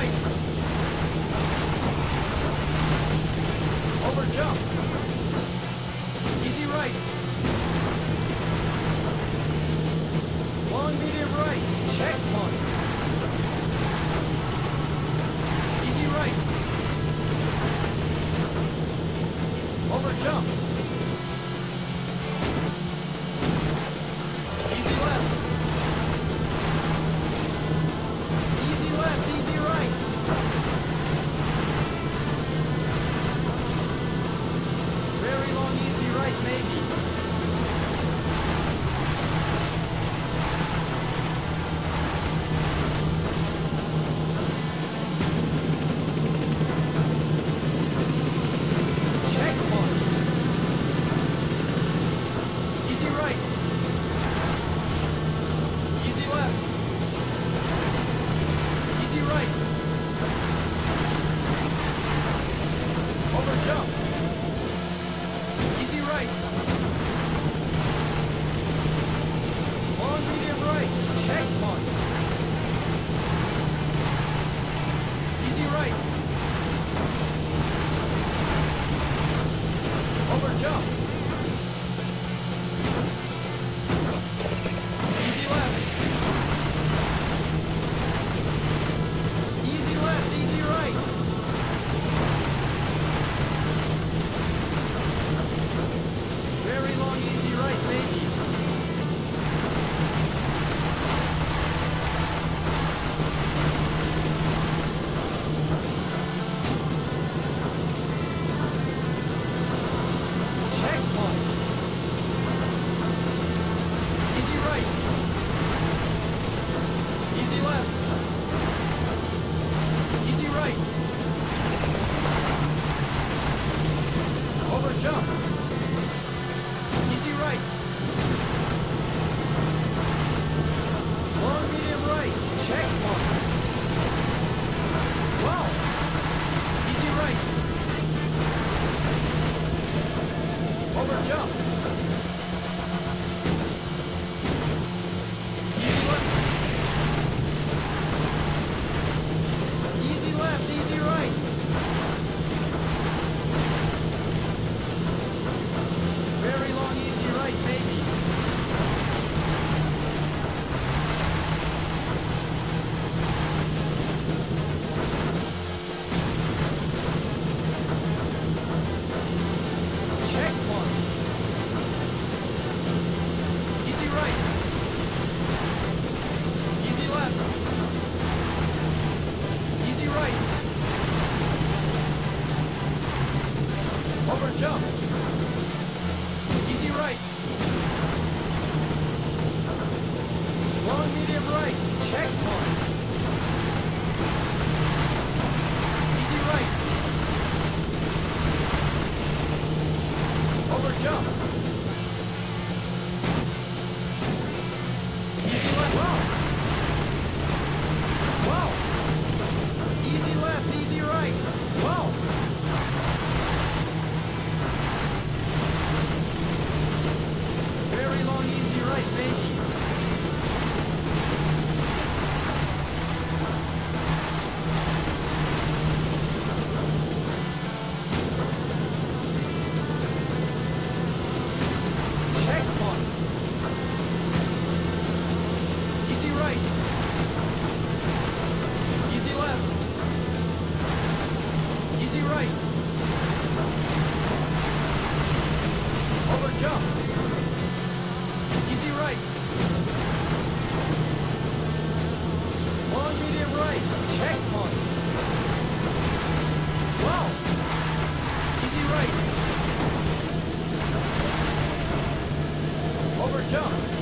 right. right. On medium right. Checkpoint. jump.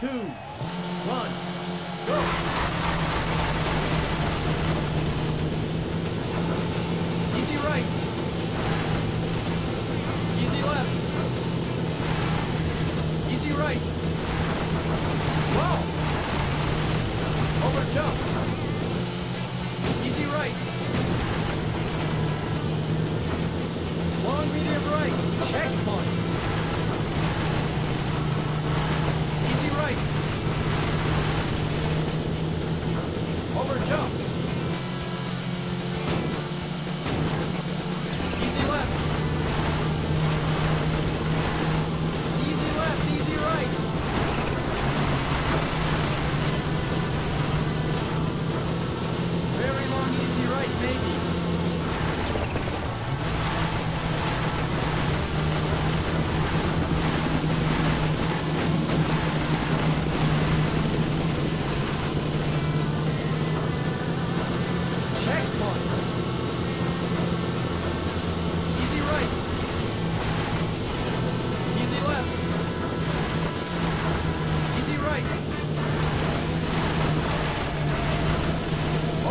two, Over jump.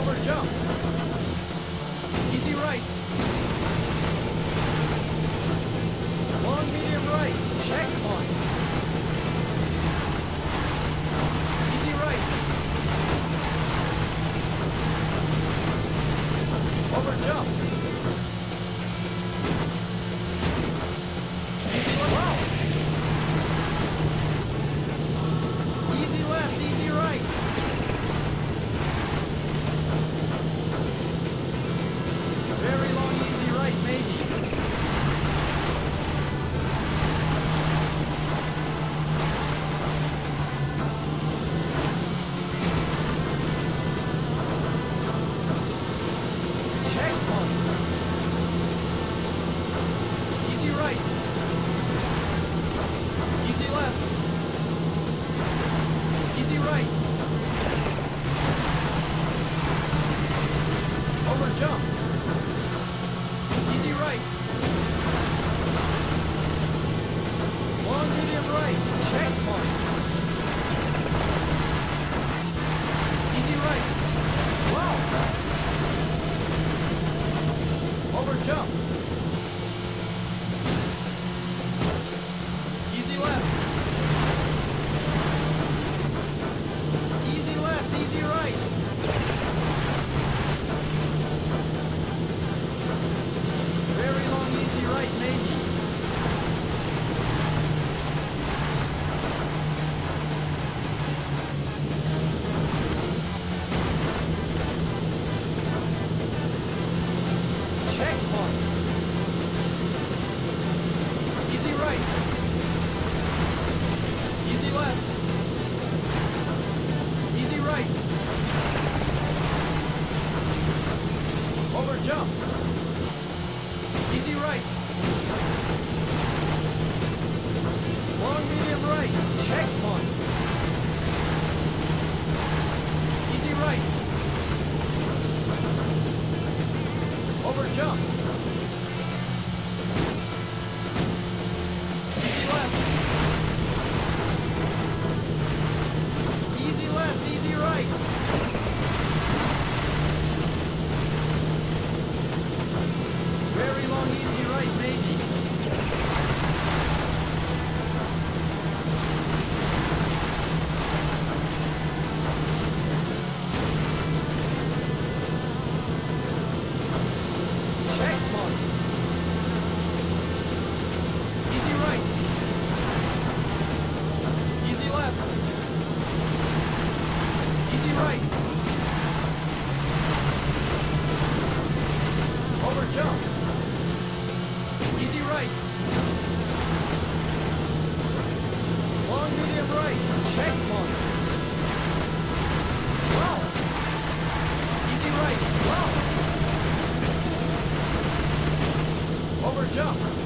Over jump. Easy right. next one. Jump.